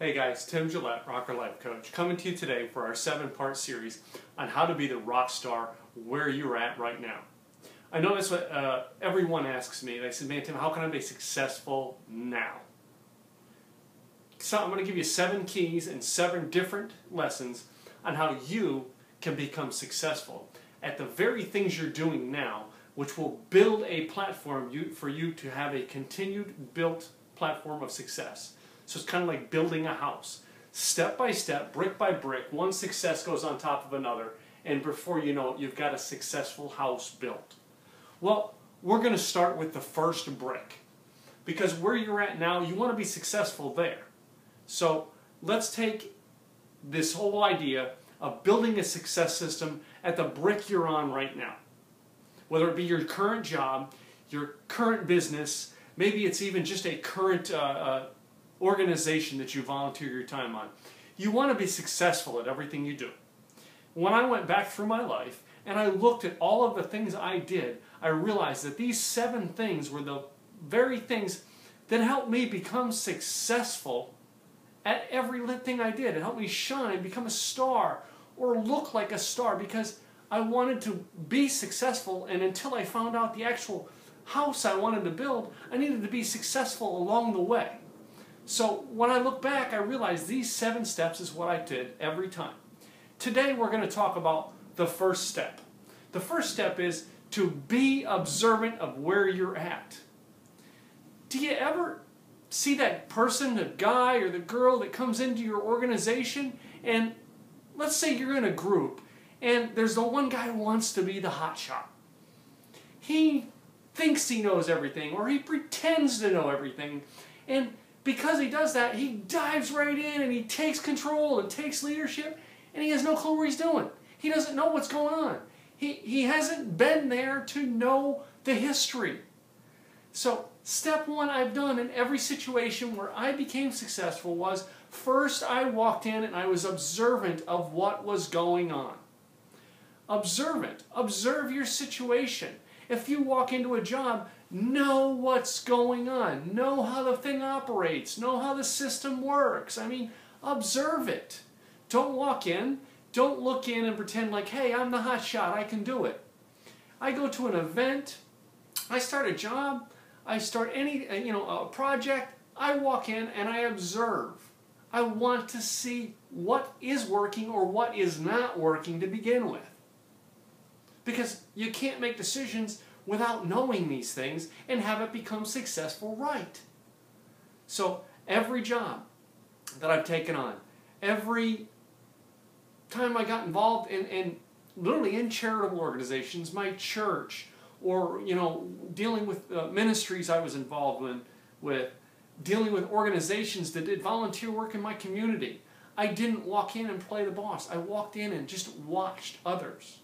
Hey guys, Tim Gillette, Rocker Life Coach, coming to you today for our seven part series on how to be the rock star where you're at right now. I know that's what uh, everyone asks me. They said, Man, Tim, how can I be successful now? So I'm going to give you seven keys and seven different lessons on how you can become successful at the very things you're doing now, which will build a platform you, for you to have a continued built platform of success. So it's kind of like building a house. Step by step, brick by brick, one success goes on top of another, and before you know it, you've got a successful house built. Well, we're going to start with the first brick. Because where you're at now, you want to be successful there. So let's take this whole idea of building a success system at the brick you're on right now. Whether it be your current job, your current business, maybe it's even just a current uh, uh, organization that you volunteer your time on. You want to be successful at everything you do. When I went back through my life and I looked at all of the things I did, I realized that these seven things were the very things that helped me become successful at every thing I did. It helped me shine, become a star, or look like a star because I wanted to be successful, and until I found out the actual house I wanted to build, I needed to be successful along the way. So when I look back, I realize these seven steps is what I did every time. Today we're going to talk about the first step. The first step is to be observant of where you're at. Do you ever see that person, the guy or the girl that comes into your organization and let's say you're in a group and there's the one guy who wants to be the hot shot. He thinks he knows everything or he pretends to know everything and because he does that, he dives right in and he takes control and takes leadership, and he has no clue what he's doing. He doesn't know what's going on. He, he hasn't been there to know the history. So, step one I've done in every situation where I became successful was first I walked in and I was observant of what was going on. Observant. Observe your situation. If you walk into a job, know what's going on, know how the thing operates, know how the system works. I mean, observe it. Don't walk in, don't look in and pretend like, hey, I'm the hot shot, I can do it. I go to an event, I start a job, I start any, uh, you know, a project, I walk in and I observe. I want to see what is working or what is not working to begin with. Because you can't make decisions without knowing these things and have it become successful right. So every job that I've taken on, every time I got involved in, in literally in charitable organizations, my church, or you know, dealing with uh, ministries I was involved in, with, dealing with organizations that did volunteer work in my community. I didn't walk in and play the boss. I walked in and just watched others.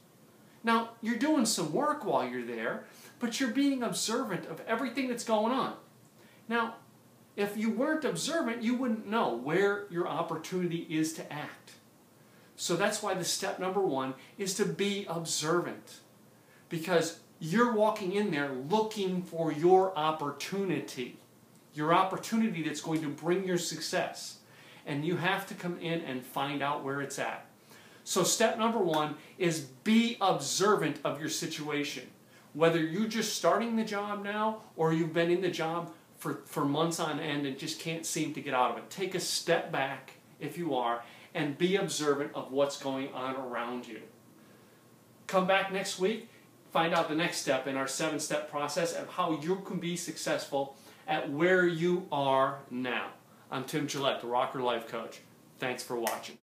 Now, you're doing some work while you're there, but you're being observant of everything that's going on. Now, if you weren't observant, you wouldn't know where your opportunity is to act. So that's why the step number one is to be observant. Because you're walking in there looking for your opportunity. Your opportunity that's going to bring your success. And you have to come in and find out where it's at. So, step number one is be observant of your situation. Whether you're just starting the job now or you've been in the job for, for months on end and just can't seem to get out of it, take a step back if you are and be observant of what's going on around you. Come back next week, find out the next step in our seven step process of how you can be successful at where you are now. I'm Tim Gillette, the Rocker Life Coach. Thanks for watching.